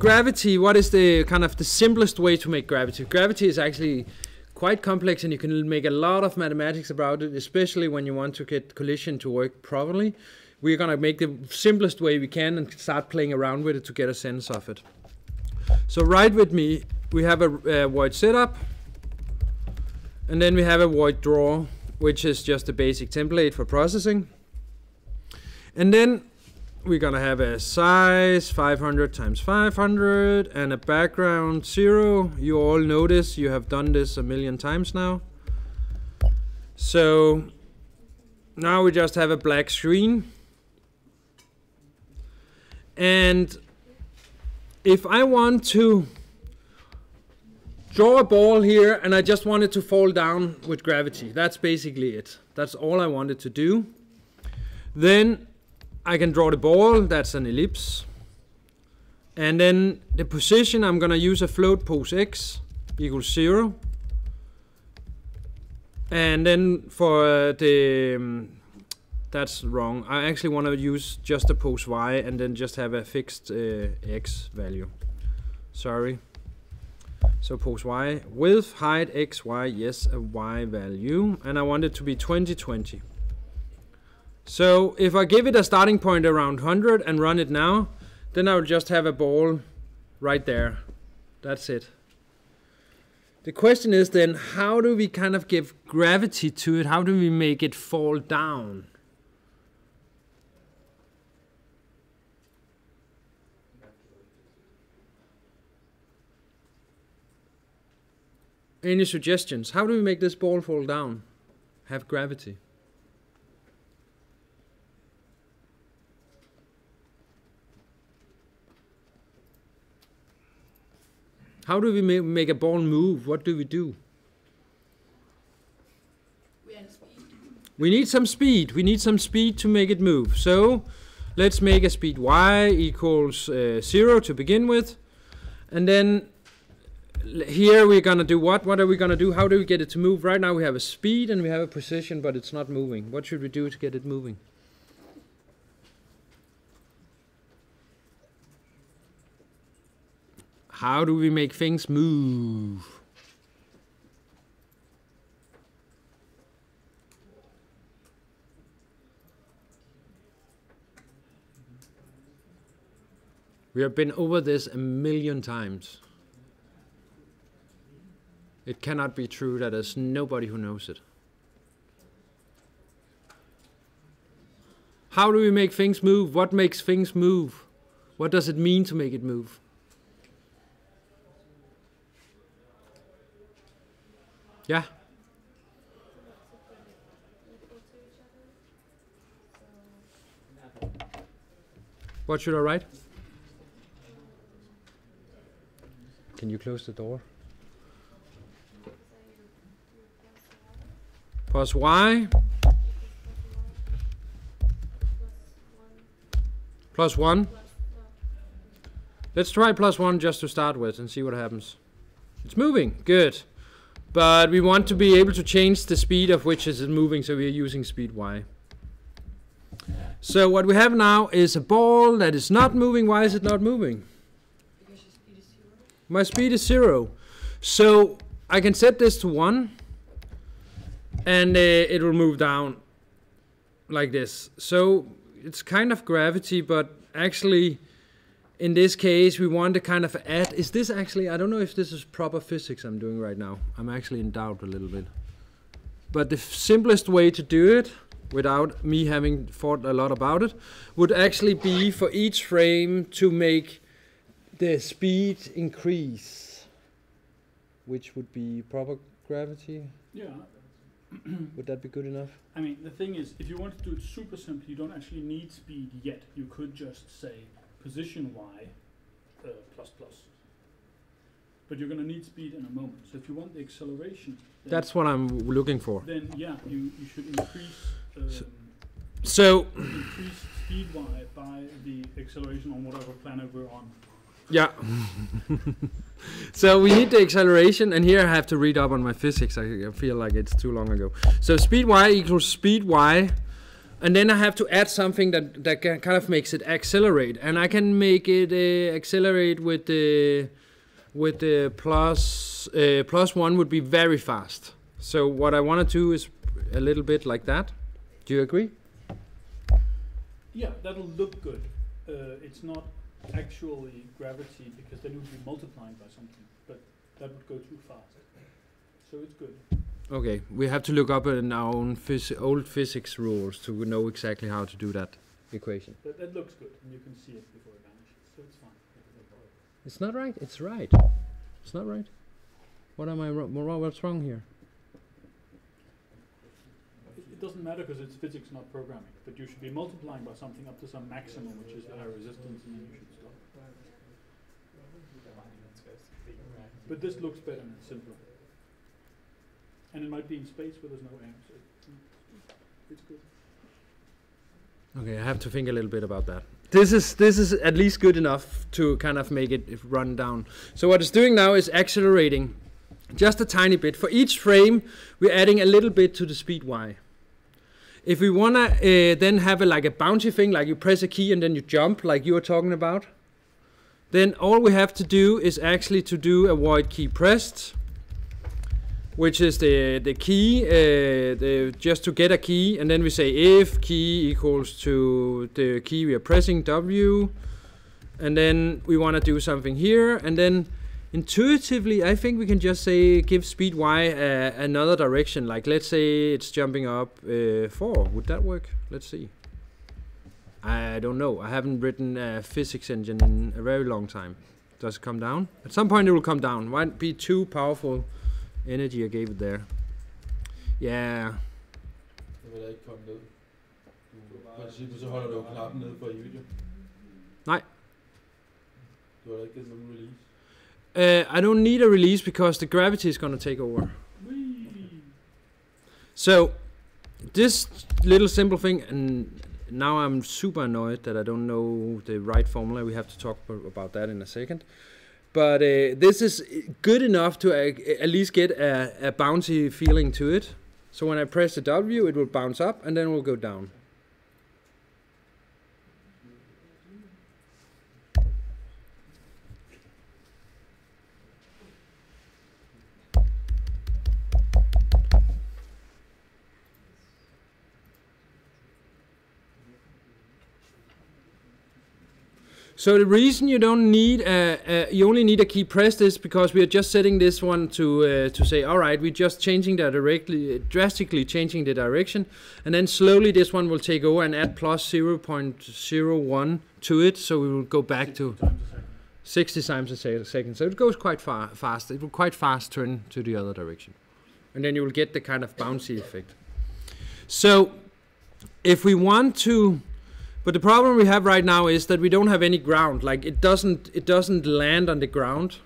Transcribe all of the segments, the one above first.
gravity, what is the kind of the simplest way to make gravity? Gravity is actually quite complex and you can make a lot of mathematics about it, especially when you want to get collision to work properly. We're gonna make the simplest way we can and start playing around with it to get a sense of it. So right with me, we have a, a void setup, and then we have a void draw, which is just a basic template for processing. And then we're gonna have a size 500 times 500 and a background zero. You all this, you have done this a million times now. So now we just have a black screen. And if I want to draw a ball here and I just want it to fall down with gravity, that's basically it. That's all I wanted to do. Then I can draw the ball, that's an ellipse. And then the position, I'm gonna use a float pose x equals zero. And then for uh, the, um, that's wrong. I actually want to use just a pose y and then just have a fixed uh, x value. Sorry. So pose y, width, height, x, y, yes, a y value. And I want it to be 2020. So if I give it a starting point around 100 and run it now, then I will just have a ball right there. That's it. The question is then, how do we kind of give gravity to it? How do we make it fall down? Any suggestions? How do we make this ball fall down? Have gravity. How do we ma- make a ball move? What do we do? We need some speed. We need some speed to make it move. So let's make a speed y equals uh, 0 to begin with. And then here we're going to do what? What are we going to do? How do we get it to move? Right now we have a speed and we have a position, but it's not moving. What should we do to get it moving? How do we make things move? We have been over this a million times. It cannot be true that there's nobody who knows it. How do we make things move? What makes things move? What does it mean to make it move? Yeah. What should I write? Can you close the door? Plus y plus 1. Let's try plus 1 just to start with and see what happens. It's moving. Good. But we want to be able to change the speed of which is moving, so we are using speed y. So what we have now is a ball that is not moving. Why is it not moving? Because your speed is zero. My speed is zero. So I can set this to one, and uh, it will move down like this. So it's kind of gravity, but actually in this case, we want to kind of add. Is this actually? I don't know if this is proper physics I'm doing right now. I'm actually in doubt a little bit. But the simplest way to do it, without me having thought a lot about it, would actually be for each frame to make the speed increase, which would be proper gravity. Yeah. Would that be good enough? I mean, the thing is, if you want to do it super simple, you don't actually need speed yet. You could just say position y uh, plus plus. But you're going to need speed in a moment. So if you want the acceleration, That's what I'm looking for. then yeah, you, you should increase um, So increase speed y by the acceleration on whatever planet we're on. Yeah. so we need the acceleration, and here I have to read up on my physics. I I feel like it's too long ago. So speed y equals speed y and then I have to add something that that ca- kind of makes it accelerate, and I can make it uh, accelerate with the with the plus uh, plus one would be very fast. So what I want to do is a little bit like that. Do you agree? Yeah, that'll look good. Uh, it's not actually gravity because then it would be multiplying by something, but that would go too fast. So it's good. Okay, we have to look up in our own phys- old physics rules to know exactly how to do that equation. That, that looks good, and you can see it before it vanishes, so it's fine. It's not right. It's right. It's not right. What am I wrong? What's wrong here? It, it doesn't matter because it's physics, not programming. But you should be multiplying by something up to some maximum, which is the air resistance, and then you should stop. But this looks better and simpler. And it might be in space where there's no air, so it's good. Okay, I have to think a little bit about that. This is this is at least good enough to kind of make it run down. So what it's doing now is accelerating just a tiny bit. For each frame, we're adding a little bit to the speed y. If we wanna uh, then have a like a bouncy thing, like you press a key and then you jump, like you were talking about, then all we have to do is actually to do a void key pressed, which is the the key, uh, the, just to get a key, and then we say if key equals to the key we are pressing W, and then we want to do something here, and then intuitively I think we can just say give speed y uh, another direction. Like let's say it's jumping up uh, four. Would that work? Let's see. I don't know. I haven't written a physics engine in a very long time. Does it come down? At some point it will come down. Might be too powerful energy I gave it there. Yeah. Det vil da ikke komme ned. Du, I princippet så holder du jo knappen nede for evigt jo. Nej. Du har da ikke givet nogen release. Uh, I don't need a release because the gravity is going to take over. So, this little simple thing, and now I'm super annoyed that I don't know the right formula. We have to talk about that in a second. But uh, this is good enough to uh, at least get a, a bouncy feeling to it. So when I press the W, it will bounce up and then it will go down. So the reason you don't need a, a you only need a key pressed is because we are just setting this one to uh, to say all right we're just changing the directly drastically changing the direction. And then slowly this one will take over and add plus 0.01 to it. So we will go back to 60 times a second. So it goes quite far fast. It will quite fast turn to the other direction. And then you will get the kind of bouncy effect. So if we want to but the problem we have right now is that we don't have any ground. Like it doesn't it doesn't land on the ground.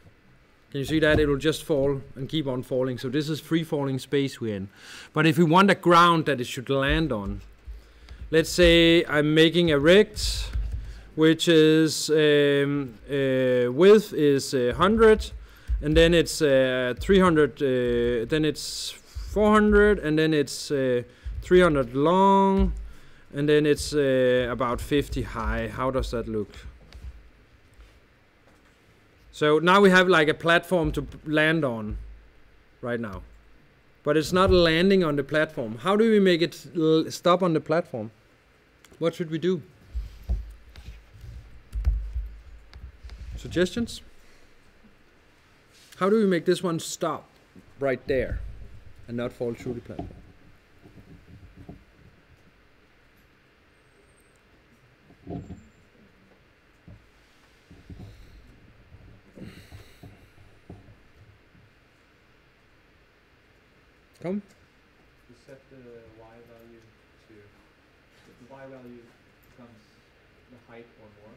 Can you see that? It will just fall and keep on falling. So this is free falling space we're in. But if we want a ground that it should land on, let's say I'm making a rect, which is um, uh, width is uh, 100, and then it's uh, 300, uh, then it's 400, and then it's uh, 300 long, and then it's uh, about 50 high. How does that look? So now we have like a platform to land on right now. But it's not landing on the platform. How do we make it stop on the platform? What should we do? Suggestions? How do we make this one stop right there and not fall through the platform? Come. You set the y value to the y value becomes the height or more,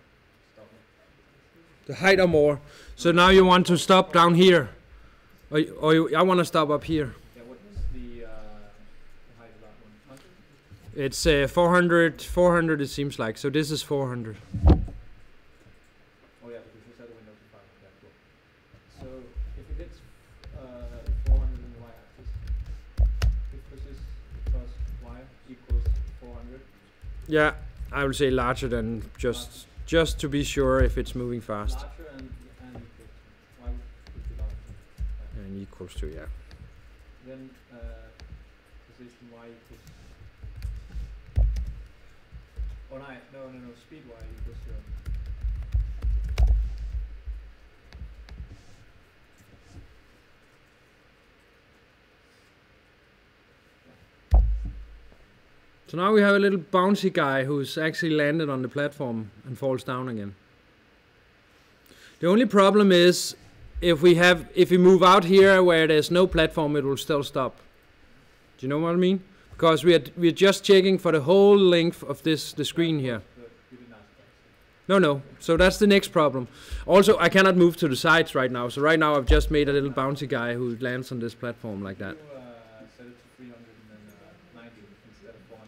stop it. The height or more. So now you want to stop down here. Or, or you, I want to stop up here. Yeah, what's the uh, the height of that one? It's uh, 400, 400 it seems like. So this is 400. Yeah, I would say larger than just just to be sure if it's moving fast. Larger and, and equal to. Why would it be larger? And equals to yeah. Then uh, position y equals. Oh no, no, no, no. Speed y equals zero. So now we have a little bouncy guy who's actually landed on the platform and falls down again. The only problem is if we have if we move out here where there's no platform it will still stop. Do you know what I mean? Because we are we're just checking for the whole length of this the screen here. No, no. So that's the next problem. Also, I cannot move to the sides right now. So right now I've just made a little bouncy guy who lands on this platform like that. You uh, set it to 390 instead of 400.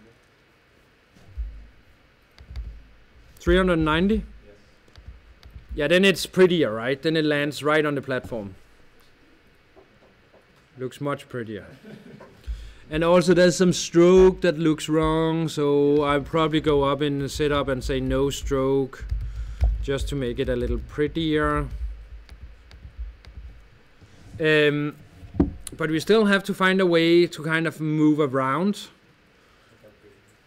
390. Yes. Yeah, then it's prettier, right? Then it lands right on the platform. Looks much prettier. and also there's some stroke that looks wrong, so I'll probably go up in the setup and say no stroke, just to make it a little prettier. Um, but we still have to find a way to kind of move around.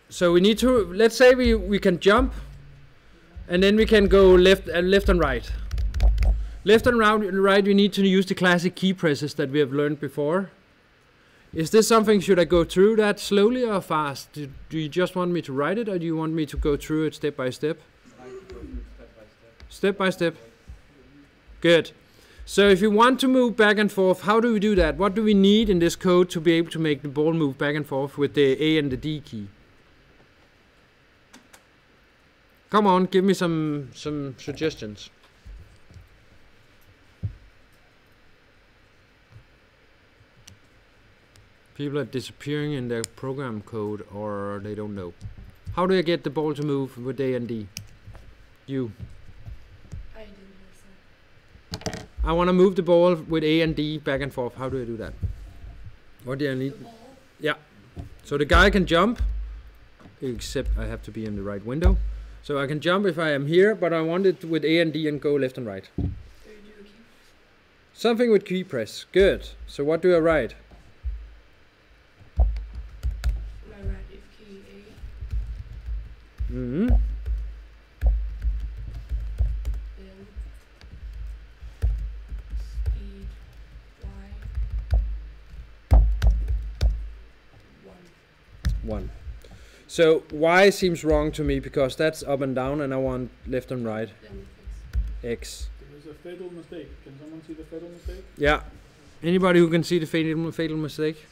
So we need to, let's say we, we can jump, and then we can go left and left and right. Left and right, we need to use the classic key presses that we have learned before. Is this something, should I go through that slowly or fast? Do, do you just want me to write it or do you want me to go through it step by step. Step by step. Good. So if you want to move back and forth, how do we do that? What do we need in this code to be able to make the ball move back and forth with the A and the D key? Come on, give me some some suggestions. People are disappearing in their program code or they don't know. How do I get the ball to move with A and D? You. I didn't listen. I want to move the ball with A and D back and forth. How do I do that? What do I need? Ball. So the guy can jump, except I have to be in the right window. So I can jump if I am here, but I want it with A and D and go left and right. Something with key press. Good. So what do I write? A, hmm one. So Y seems wrong to me because that's up and down, and I want left and right. X. X. There's a fatal mistake. Can someone see the fatal mistake? Yeah. Anybody who can see the fatal fatal mistake?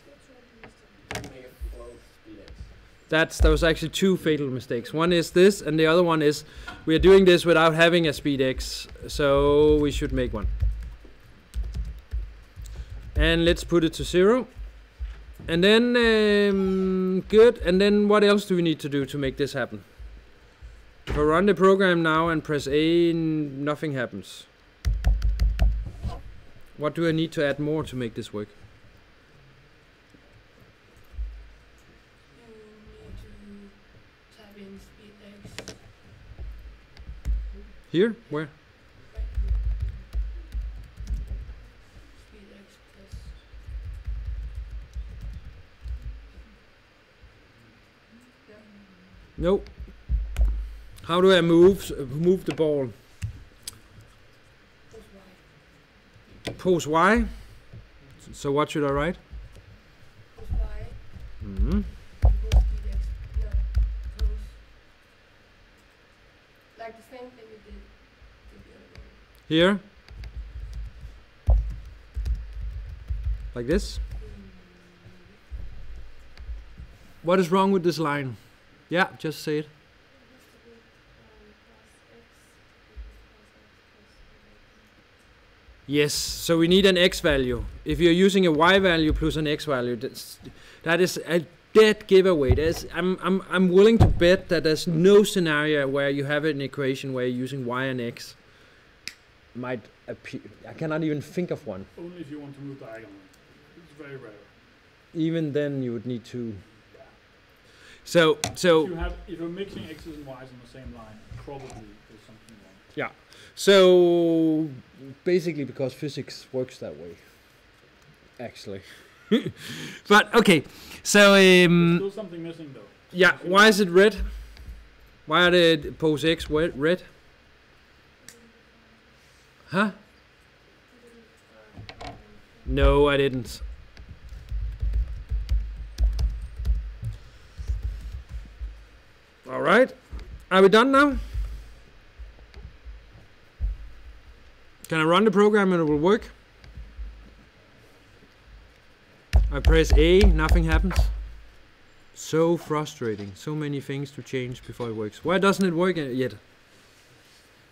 That's there was actually two fatal mistakes. One is this, and the other one is we are doing this without having a speed X, so we should make one. And let's put it to zero. And then um, good. And then what else do we need to do to make this happen? If I run the program now and press A, nothing happens. What do I need to add more to make this work? You need to type in speed Here? Where? Nope. How do I move move the ball? plus Y. So what should I write? Y hmm. Here. Like this. What is wrong with this line? Yeah, just say it. Yes, so we need an x value. If you're using a y value plus an x value, that's, that is a dead giveaway. There's, I'm, I'm, I'm willing to bet that there's no scenario where you have an equation where you're using y and x might appear. I cannot even think of one. Only if you want to move diagonally. It's very rare. Even then, you would need to. So so If you have, if you're mixing x's and y's on the same line, probably there's something wrong. Yeah. So basically because physics works that way. Actually. but okay. So There's um still something missing though. yeah, why is it red? Why are the pose X red? Huh? No, I didn't. All right. Are we done now? Can I run the program and it will work? I press A, nothing happens. So frustrating. So many things to change before it works. Why doesn't it work yet?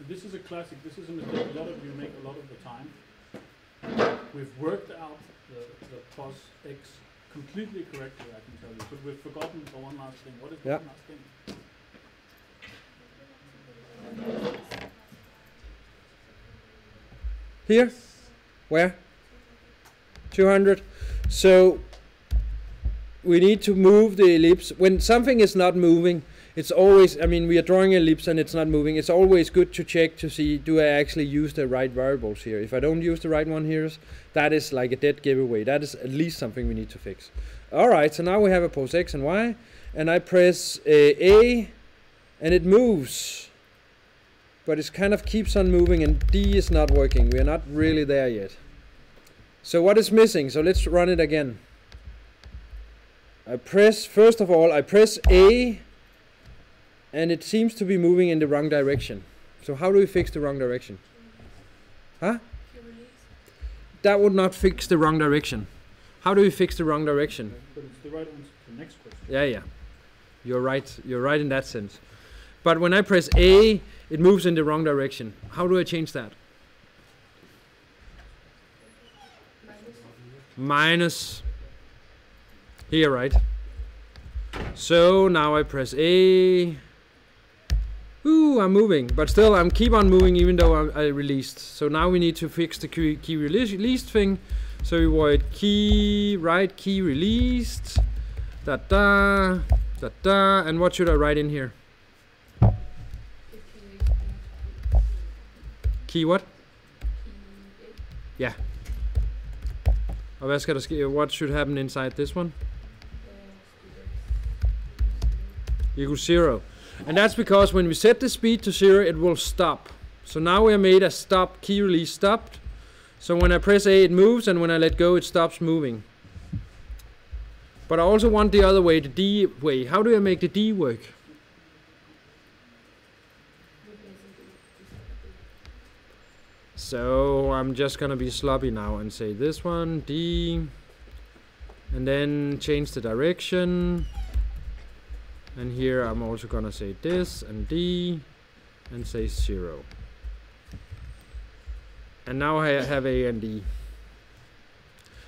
This is a classic. This is a mistake a lot of you make a lot of the time. We've worked out the, the plus x completely correctly, I can tell you, but we've forgotten the one last thing. What is the Yeah. one last thing? Here? Where? 200. So we need to move the ellipse. When something is not moving, it's always, I mean, we are drawing ellipse and it's not moving. It's always good to check to see, do I actually use the right variables here? If I don't use the right one here, that is like a dead giveaway. That is at least something we need to fix. All right, so now we have a pose X and Y, and I press uh, A, and it moves. But it kind of keeps on moving, and D is not working. We are not really there yet. So what is missing? So let's run it again. I press, first of all, I press A, and it seems to be moving in the wrong direction. So how do we fix the wrong direction? Huh? If you release, That would not fix the wrong direction. How do we fix the wrong direction? But it's the right answer to the next question. Yeah, yeah. You're right. You're right in that sense. But when I press A, it moves in the wrong direction. How do I change that? minus, Minus here, right? So now I press A. Ooh, I'm moving, but still I'm keep on moving even though I, I released. So now we need to fix the key, key release, released thing. So we void key right key released. Da da da da. And what should I write in here? Key what? A, Og hvad skal der ske? What should happen inside this one? equals zero. And that's because when we set the speed to zero, it will stop. So now we have made a stop, key release stopped. So when I press A, it moves, and when I let go, it stops moving. But I also want the other way, the D way. How do I make the D work? So I'm just gonna be sloppy now and say this one, D, and then change the direction. And here I'm also gonna say this and D and say zero. And now I have A and D.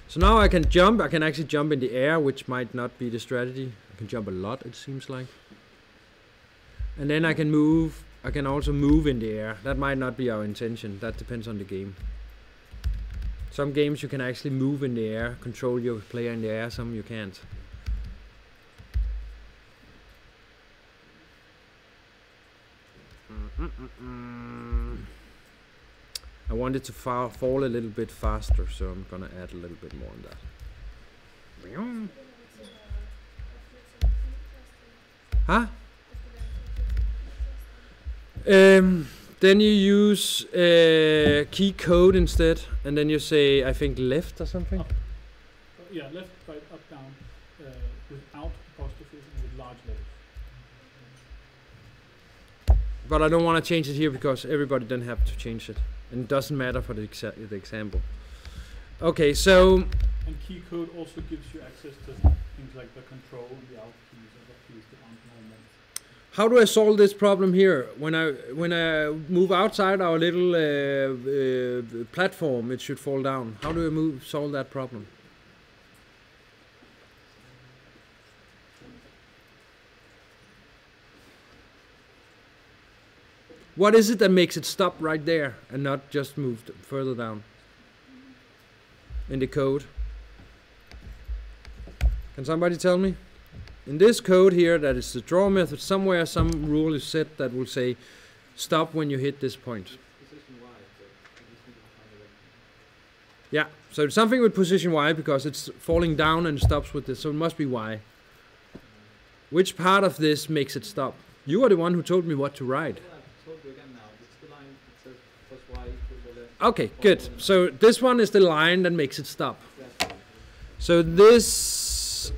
So now I can jump, I can actually jump in the air, which might not be the strategy. I can jump a lot, it seems like. And then I can move, I can also move in the air. That might not be our intention, that depends on the game. Some games you can actually move in the air, control your player in the air, some you can't. I want it to fa- fall a little bit faster, so I'm gonna add a little bit more on that. Huh? Um, then you use uh, key code instead, and then you say, I think left or something. Uh, yeah, left, right, up, down, uh, without apostrophes and with large letters. But I don't want to change it here because everybody then have to change it, and it doesn't matter for the, exa- the example. Okay, so And key code also gives you access to things like the control and the alt keys and the keys that aren't normal. how do I solve this problem here? When I when I move outside our little uh, uh, platform, it should fall down. How do I move solve that problem? What is it that makes it stop right there and not just moved further down in the code? Can somebody tell me? In this code here, that is the draw method, somewhere some rule is set that will say stop when you hit this point. Yeah, so it's something with position Y because it's falling down and stops with this, so it must be Y. Which part of this makes it stop? You are the one who told me what to write. Then I've told you again now, it's the line that says plus Y equals or less. Okay, good. So this one is the line that makes it stop. So this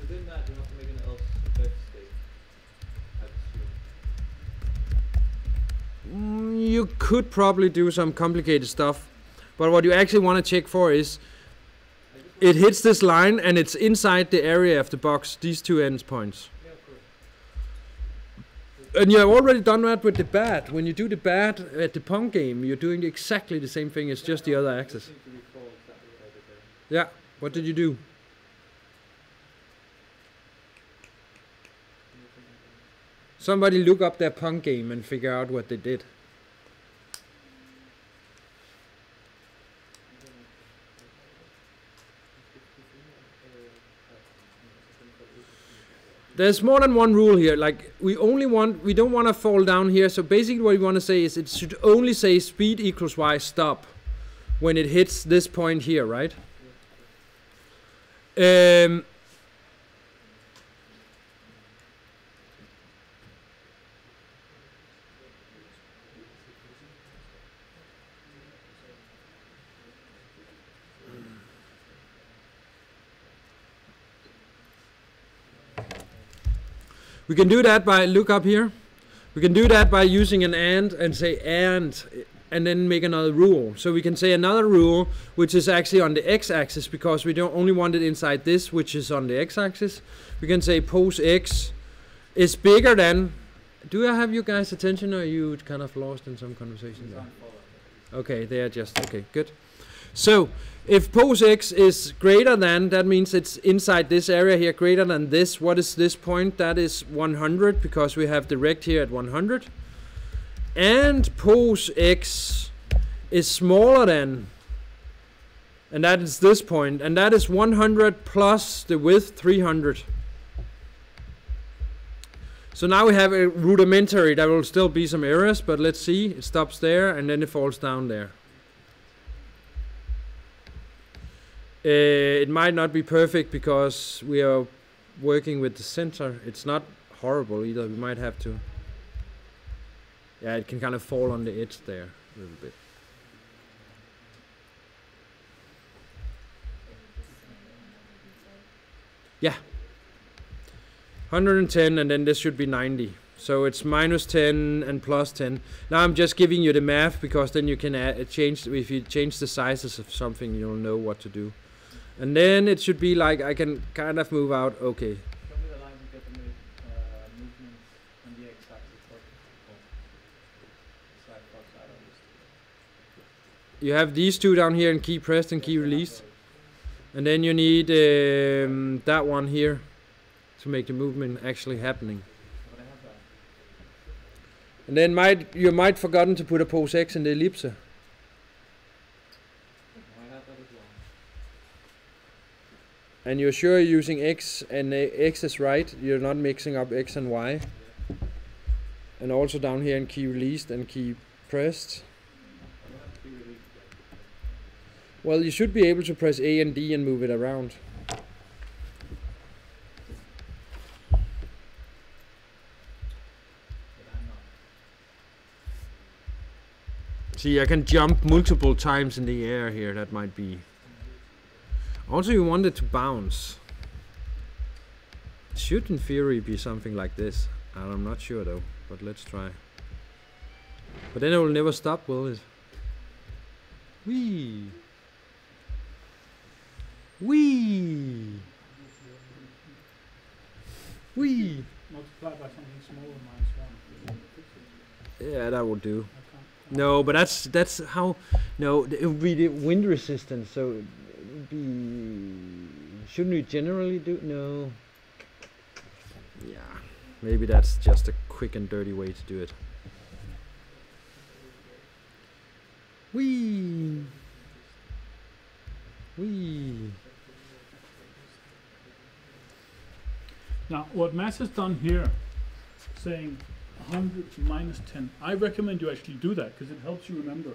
mm, you could probably do some complicated stuff, but what you actually want to check for is it hits this line and it's inside the area of the box, these two end And you have already done that with the bat. When you do the bat at the pong game, you're doing exactly the same thing. It's just the other axis. Yeah. What did you do? Somebody look up their pong game and figure out what they did. There's more than one rule here. Like we only want, we don't want to fall down here. So basically, what we want to say is it should only say speed equals y stop when it hits this point here, right? Um, we can do that by look up here. We can do that by using an and and say and and then make another rule. So we can say another rule which is actually on the x-axis because we don't only want it inside this which is on the x-axis. We can say pose x is bigger than. Do I have you guys' attention or are you kind of lost in some conversation there? Okay, they are just okay, good. So if pose x is greater than, that means it's inside this area here, greater than this. What is this point? That is 100 because we have direct here at 100. And pose x is smaller than, and that is this point, and that is 100 plus the width 300. So now we have a rudimentary, there will still be some errors, but let's see, it stops there and then it falls down there. Uh, it might not be perfect because we are working with the center. It's not horrible either. We might have to. Yeah, it can kind of fall on the edge there a little bit. Yeah. 110 and then this should be 90. So it's minus 10 and plus 10. Now I'm just giving you the math because then you can add, change, if you change the sizes of something, you'll know what to do. And then it should be like I can kind of move out. Okay. Show me the line to get the move, uh, movements on the x-axis for side plus side of this. You have these two down here and key pressed and key released. And then you need um, that one here to make the movement actually happening. But I have that. And then might you might forgotten to put a pose X in the ellipse. I have that as well. And you're sure you're using X and X is right. You're not mixing up X and Y. And also down here in key released and key pressed. Well, you should be able to press A and D and move it around. See, I can jump multiple times in the air here. That might be. Also, you want it to bounce. It should, in theory, be something like this. I'm not sure though, but let's try. But then it will never stop, will it? Wee. Wee. Wee. Multiply by something smaller minus one. Yeah, that will do. No, but that's that's how. No, it would be the wind resistance. So it would be. Shouldn't we generally do? No. Yeah, maybe that's just a quick and dirty way to do it. Wee. Wee. Now, what Matt has done here, saying 100 minus 10, I recommend you actually do that because it helps you remember,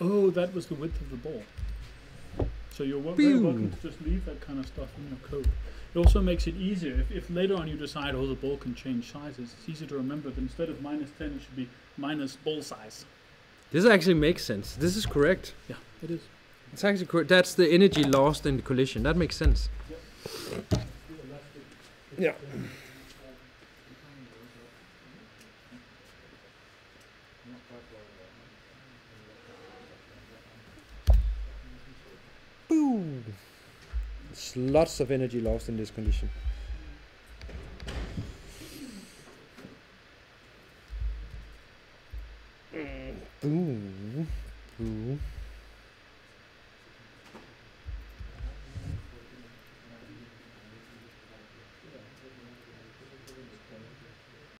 oh, that was the width of the ball. So you're wel- very welcome to just leave that kind of stuff in your code. It also makes it easier. If, if later on you decide, oh, the ball can change sizes, it's easy to remember that instead of minus 10, it should be minus ball size. This actually makes sense. This is correct. Yeah, it is. It's actually correct. That's the energy lost in the collision. That makes sense. Yeah. Boom. There's lots of energy lost in this condition.